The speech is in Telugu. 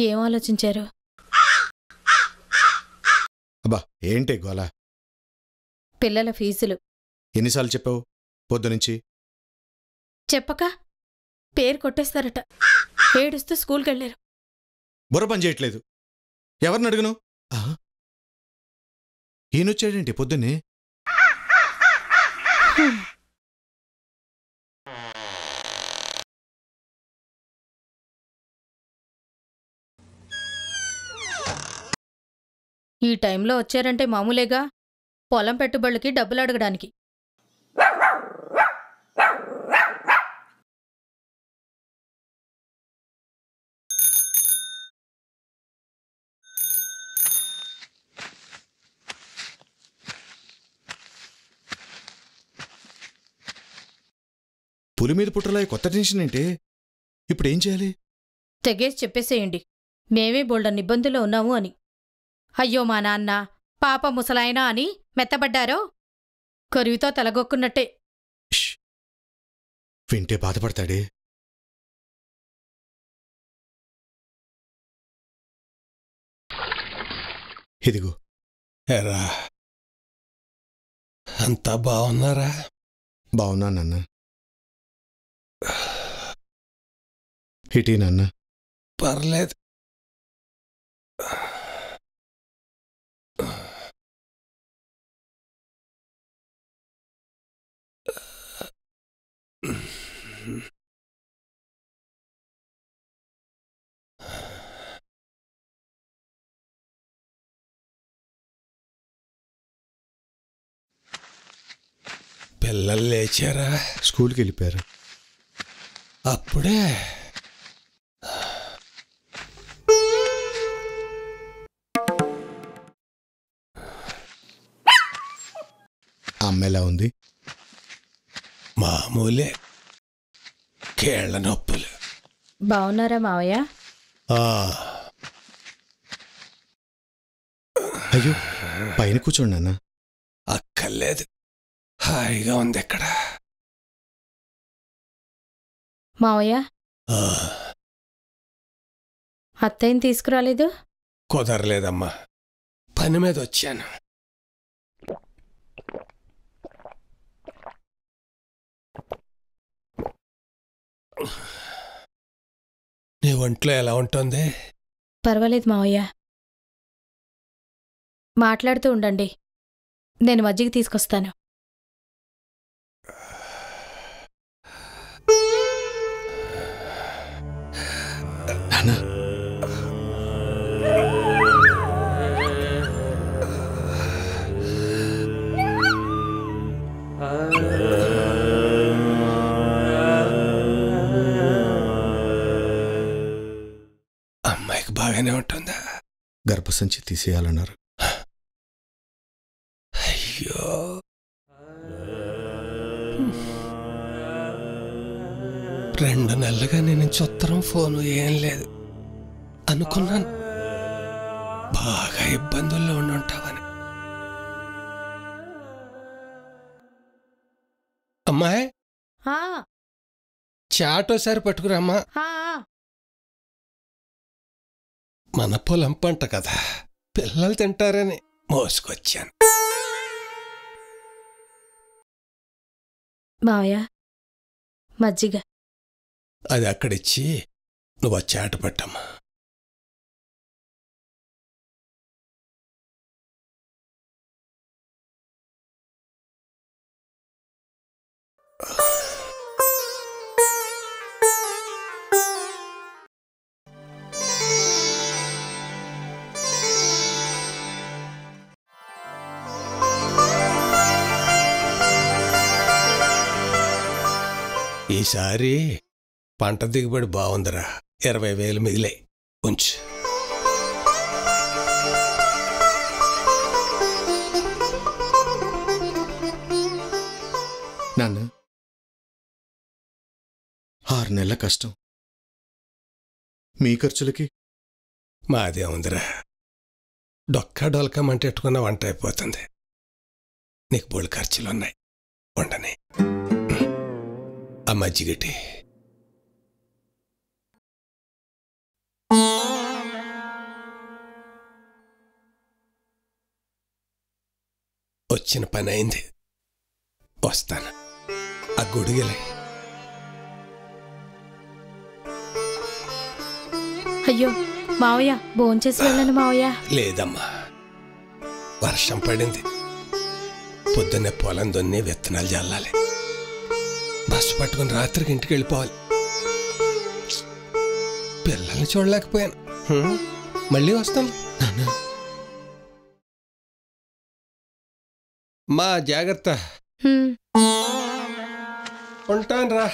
ఏం ఆలోచించారు? అబ్బా ఏంటి గోల? పిల్లల ఫీజులు. ఎన్నిసార్లు చెప్పావు? పొద్దునుంచి చెప్పక? పేరు కొట్టేస్తారట. ఏడుస్తూ స్కూల్కెళ్ళారు. బుర్ర పని చేయట్లేదు. ఎవరిని అడుగును. ఈయనొచ్చాడేంటి పొద్దున్నే? ఈ టైంలో వచ్చారంటే మామూలేగా పొలం పెట్టుబడులకి డబ్బులు అడగడానికి. పులి మీద పుట్టలా కొత్త టెన్షన్ ఏంటి? ఇప్పుడు ఏం చేయాలి? తెగేసి చెప్పేసేయండి. మేమే బోల్డన్ ఇబ్బందుల్లో ఉన్నాము అని. అయ్యో మా నాన్న పాప ముసలాయనా అని మెత్తబడ్డారో? కరువుతో తలగొక్కున్నట్టే. ష్. వింటే బాధపడతాడే? ఇదిగో. ఎరా. అంతా బాగున్నారా బావున్నా నాన్న. ఇటీ నాన్న. పర్లేదు. పిల్లలు లేచారా? స్కూల్కి వెళ్ళిపోయారు అప్పుడే అమ్మ ఎలా ఉంది? మామూలే. కేళ్ళ నొప్పులు. బావున్నారా మావయ్య? ఆ, అయ్యో పైన కూర్చోండి నాన్న. అక్కర్లేదు. హాయిగా ఉంది ఇక్కడ. మావయ్య? ఆ, అత్తయ్యని తీసుకురాలేదు? కుదరలేదమ్మా. పని మీద వచ్చాను. నీ ఒంట్లో ఎలా ఉంటుంది? పర్వాలేదు మావయ్య. మాట్లాడుతూ ఉండండి. నేను మజ్జిగ తీసుకొస్తాను. గర్భసంచి తీసేయాలన్నారు. అయ్యో. రెండు నెలలుగా నేను ఉత్తరం ఫోను ఏం లేదు. అనుకున్నాను. బాగా ఇబ్బందుల్లో ఉండి ఉంటావని అమ్మాయి చాటోసారి పట్టుకురామ్మా. ఆ, ఆ. మన పొలం పంట కదా పిల్లలు తింటారని మోసుకొచ్చాను. మావయ్య మజ్జిగ. అది అక్కడిచ్చి నువ్వు ఆ చాట పట్టమ్మా. ఈసారి పంట దిగుబడి బాగుందిరా. ఇరవై వేలు మిగిలే ఉంచు. నాన్న. ఆరు నెలల కష్టం. మీ ఖర్చులకి? మాదే ఉందిరా. డొక్క డొలక మంటెట్టుకున్న వంట అయిపోతుంది. నీకు బోళ్ళు ఖర్చులు ఉన్నాయి ఉండని. మజ్జిగటి వచ్చిన పని అయింది. వస్తాను. ఆ గుడిగలే. అయ్యో మావయ్య భోంచేసి వెళ్ళను మావయ్య. లేదమ్మా. వర్షం పడింది. పొద్దున్నే పొలం దున్ని విత్తనాలు చల్లాలి బస్సు పట్టుకుని రాత్రికి ఇంటికి వెళ్ళిపోవాలి. పిల్లల్ని చూడలేకపోయాను. మళ్ళీ వస్తాను. మా జాగ్రత్త. ఉంటాను రా